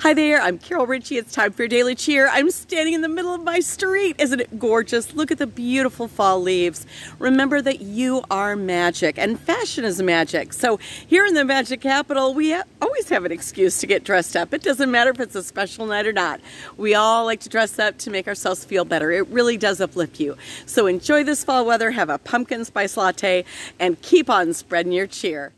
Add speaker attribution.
Speaker 1: Hi there, I'm Carol Ritchie. It's time for your daily cheer. I'm standing in the middle of my street. Isn't it gorgeous? Look at the beautiful fall leaves. Remember that you are magic and fashion is magic. So here in the Magic Capital, we always have an excuse to get dressed up. It doesn't matter if it's a special night or not. We all like to dress up to make ourselves feel better. It really does uplift you. So enjoy this fall weather, have a pumpkin spice latte, and keep on spreading your cheer.